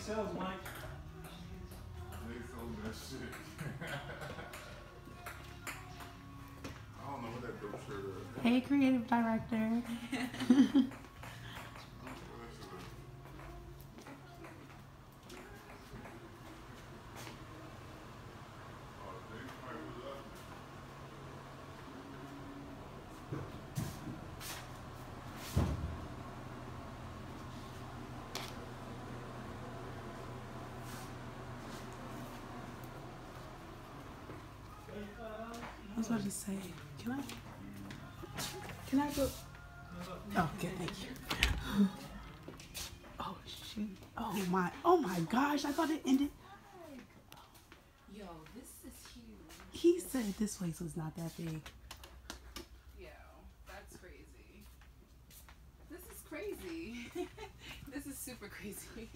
sells, Mike. They sold that shit. I don't know what that dope shirt is. Hey, creative director. I don't know what that shit is. Oh, they probably was up. I was about to say, can I? Can I go? Oh, okay, thank you. Oh shoot! Oh my! Oh my gosh! I thought it ended. Yo, this is huge. He said this place was not that big. Yo, that's crazy. This is crazy. this is super crazy.